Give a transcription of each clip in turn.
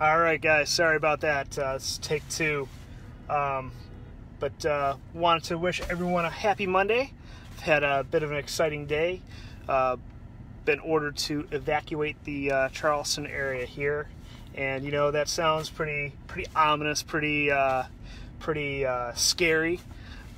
All right, guys. Sorry about that. Uh, it's take two. Um, but uh, wanted to wish everyone a happy Monday. I've had a bit of an exciting day. Uh, been ordered to evacuate the uh, Charleston area here, and you know that sounds pretty pretty ominous, pretty uh, pretty uh, scary.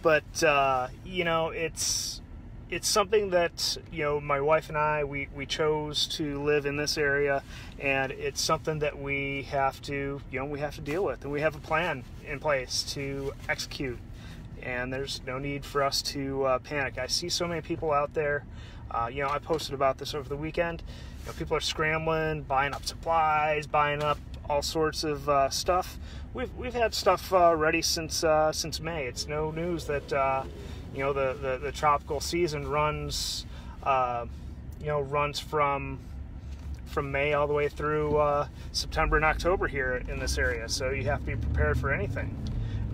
But uh, you know it's it's something that you know my wife and I we, we chose to live in this area and it's something that we have to you know we have to deal with and we have a plan in place to execute. And there's no need for us to uh, panic. I see so many people out there. Uh, you know I posted about this over the weekend. You know, people are scrambling buying up supplies buying up all sorts of uh, stuff. We've, we've had stuff uh, ready since uh, since May. It's no news that uh, you know the, the, the tropical season runs uh, you know runs from from May all the way through uh, September and October here in this area. So you have to be prepared for anything.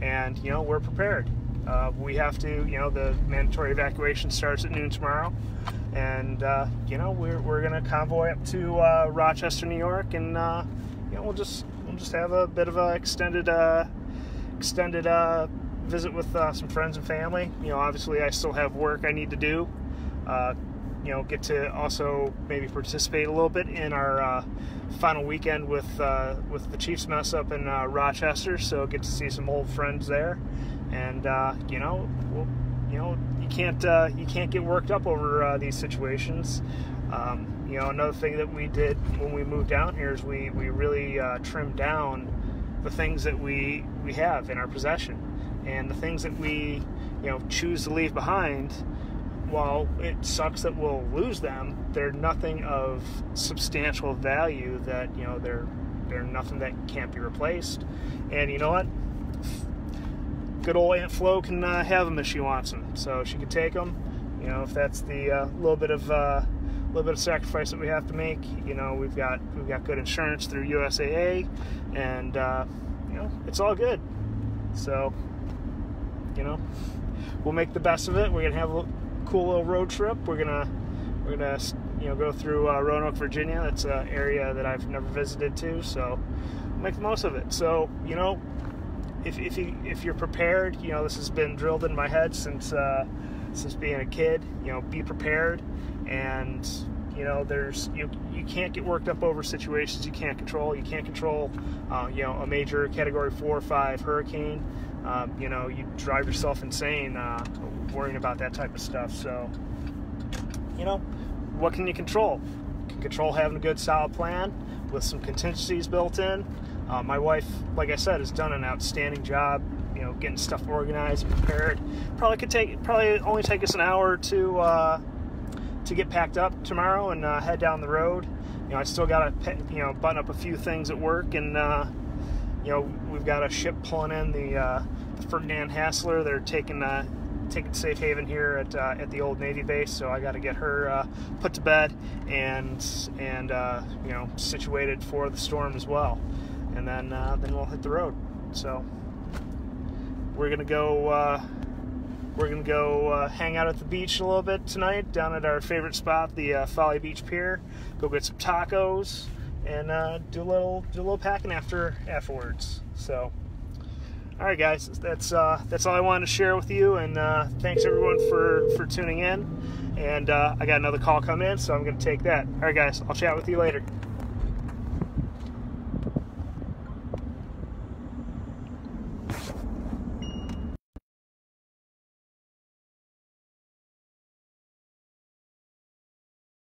And you know we're prepared. Uh, we have to you know the mandatory evacuation starts at noon tomorrow. And uh, you know we're, we're gonna convoy up to uh, Rochester New York and uh, you know we'll just we'll just have a bit of a extended extended visit with uh, some friends and family. You know, obviously I still have work I need to do. Uh, you know, get to also maybe participate a little bit in our uh, final weekend with uh, with the Chiefs mess up in uh, Rochester. So get to see some old friends there, and you know, you know, you can't you can't get worked up over these situations. Um, you know, another thing that we did when we moved down here is we we really trimmed down the things that we we have in our possession and the things that we you know choose to leave behind while it sucks that we'll lose them they're nothing of substantial value that you know they're they're nothing that can't be replaced. And you know what? Good old aunt flo can uh, have them if she wants them so she can take them you know if that's the uh, little bit of uh, little bit of sacrifice that we have to make you know we've got we've got good insurance through USAA and uh, you know it's all good. So you know, we'll make the best of it. We're gonna have a cool little road trip. We're gonna we're gonna you know go through uh, Roanoke, Virginia. That's an area that I've never visited to, so make the most of it. So you know, if if you if you're prepared, you know this has been drilled in my head since uh, since being a kid. You know, be prepared, and you know there's you you can't get worked up over situations you can't control. You can't control uh, you know a major Category four or five hurricane um, you know, you drive yourself insane uh, worrying about that type of stuff. So, you know, what can you control? You can control having a good, solid plan with some contingencies built in. Uh, my wife, like I said, has done an outstanding job. You know, getting stuff organized, prepared. Probably could take, probably only take us an hour to uh, to get packed up tomorrow and uh, head down the road. You know, I still got to, you know, button up a few things at work and uh, you know, we've got a ship pulling in the, uh, the Ferdinand Hassler. They're taking uh, taking safe haven here at uh, at the old Navy base, so I got to get her uh, put to bed and and uh, you know situated for the storm as well, and then uh, then we'll hit the road. So we're gonna go. We're gonna go hang out at the beach a little bit tonight, down at our favorite spot, the Folly Beach Pier. Go get some tacos and uh, do a little do a little packing after afterwards. So, all right, guys, that's uh, that's all I wanted to share with you, and uh, thanks everyone for for tuning in. And uh, I got another call coming in, so I'm going to take that. All right, guys, I'll chat with you later.